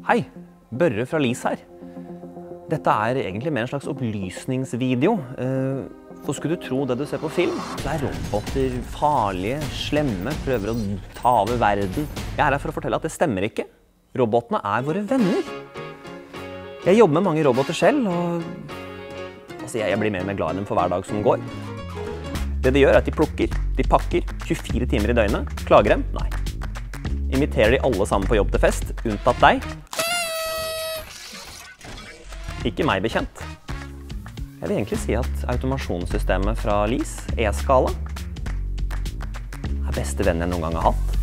Hei, Børre fra Lis her. Dette er egentlig mer en slags opplysningsvideo. Eh, For skulle du tro det du ser på film, så er roboter farlige, slemme, prøver å ta over verden. Jeg er her for å fortelle at det stemmer ikke. Robotene er våre venner. Jeg jobber med mange roboter selv, og altså, jeg blir mer og mer glad i dem for hver dag som går. Det de gjør, er at de plukker, de pakker 24 timer i døgnet. Klager dem? Nei. Inviterer de alle sammen på jobb til fest, unntatt deg? Ikke meg bekjent. Jeg vil egentlig si at automasjonssystemet fra LIS, E-skala, er beste vennen jeg noen gang har hatt.